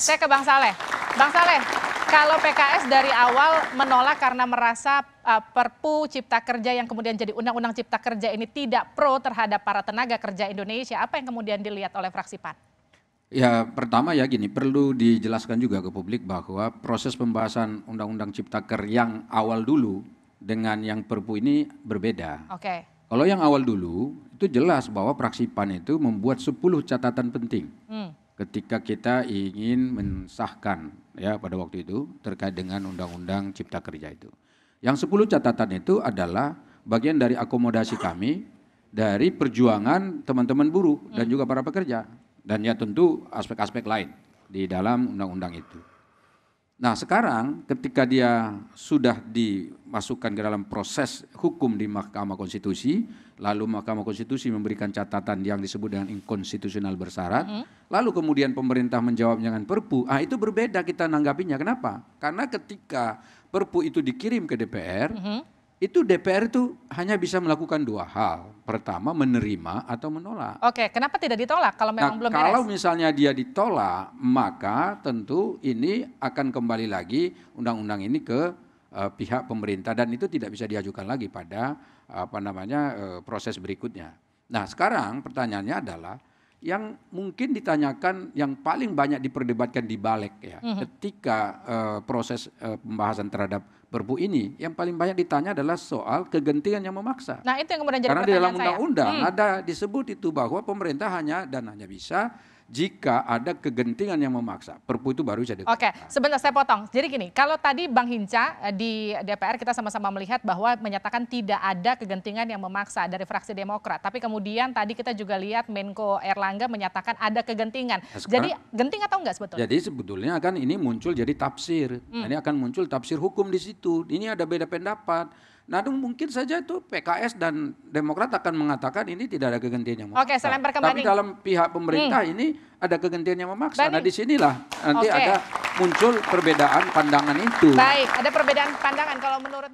Saya ke Bang Saleh. Bang Saleh, kalau PKS dari awal menolak karena merasa uh, Perpu Cipta Kerja yang kemudian jadi Undang-Undang Cipta Kerja ini tidak pro terhadap para tenaga kerja Indonesia, apa yang kemudian dilihat oleh fraksi PAN? Ya pertama ya gini, perlu dijelaskan juga ke publik bahwa proses pembahasan Undang-Undang Cipta Kerja yang awal dulu dengan yang Perpu ini berbeda. Oke. Okay. Kalau yang awal dulu itu jelas bahwa fraksi PAN itu membuat 10 catatan penting. Ketika kita ingin mensahkan ya pada waktu itu terkait dengan undang-undang cipta kerja itu. Yang 10 catatan itu adalah bagian dari akomodasi kami dari perjuangan teman-teman buruh dan juga para pekerja dan ya tentu aspek-aspek lain di dalam undang-undang itu. Nah sekarang ketika dia sudah dimasukkan ke dalam proses hukum di Mahkamah Konstitusi, lalu Mahkamah Konstitusi memberikan catatan yang disebut dengan inkonstitusional bersyarat, mm lalu kemudian pemerintah menjawab dengan perpu, ah itu berbeda kita nanggapinya. Kenapa? Karena ketika perpu itu dikirim ke DPR, mm -hmm itu DPR itu hanya bisa melakukan dua hal. Pertama menerima atau menolak. Oke, kenapa tidak ditolak kalau memang nah, belum Kalau misalnya dia ditolak, maka tentu ini akan kembali lagi undang-undang ini ke uh, pihak pemerintah dan itu tidak bisa diajukan lagi pada apa namanya uh, proses berikutnya. Nah, sekarang pertanyaannya adalah yang mungkin ditanyakan yang paling banyak diperdebatkan di balik ya mm -hmm. ketika uh, proses uh, pembahasan terhadap Perpu ini yang paling banyak ditanya adalah soal kegentingan yang memaksa. Nah itu yang kemudian jadi Karena di dalam undang-undang hmm. ada disebut itu bahwa pemerintah hanya dan hanya bisa jika ada kegentingan yang memaksa. Perpu itu baru bisa Oke, sebentar saya potong. Jadi gini, kalau tadi Bang Hinca eh, di DPR kita sama-sama melihat bahwa menyatakan tidak ada kegentingan yang memaksa dari fraksi Demokrat. Tapi kemudian tadi kita juga lihat Menko Erlangga menyatakan ada kegentingan. Nah, jadi genting atau enggak sebetulnya? Jadi sebetulnya kan ini muncul jadi tafsir. Hmm. Ini akan muncul tafsir hukum di situ. Ini ada beda pendapat. Nah, mungkin saja itu PKS dan Demokrat akan mengatakan ini tidak ada kegentingan yang memaksa. Oke, selain Tapi dalam pihak pemerintah hmm. ini ada kegentingan yang memaksa. Bani. Nah, di sinilah nanti okay. ada muncul perbedaan pandangan itu. Baik, ada perbedaan pandangan kalau menurut